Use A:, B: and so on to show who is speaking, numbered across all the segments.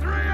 A: Denathrius!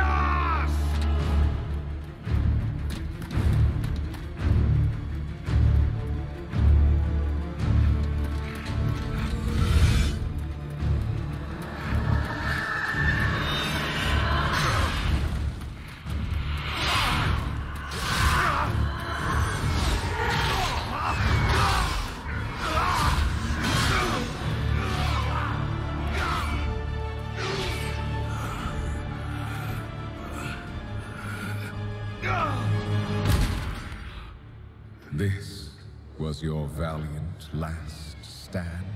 B: This was your valiant last stand.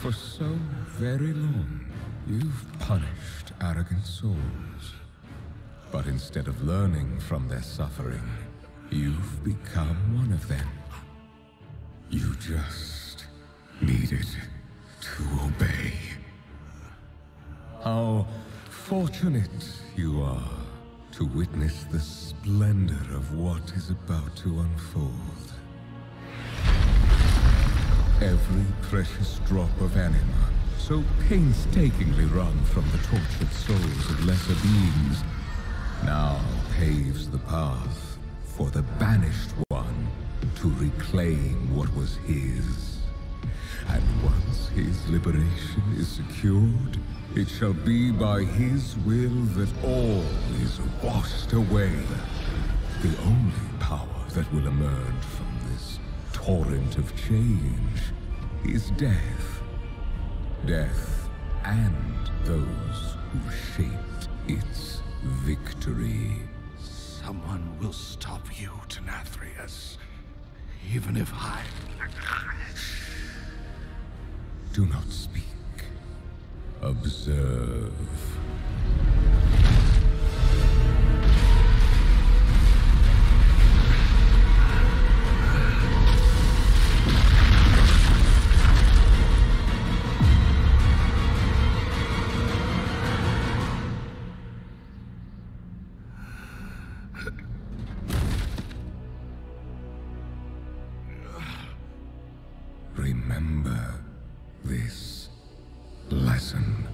B: For so very long, you've punished arrogant souls. But instead of learning from their suffering, you've become one of them. You just needed to obey. How fortunate you are to witness the splendor of what is about to unfold. Every precious drop of anima, so painstakingly wrung from the tortured souls of lesser beings, now paves the path for the banished one to reclaim what was his. And once his liberation is secured, it shall be by his will that all is washed away. The only power that will emerge from this torrent of change is death. Death and those who shaped its victory.
A: Someone will stop you, Denathrius. Even if I...
B: Do not speak. Observe. Remember this lesson.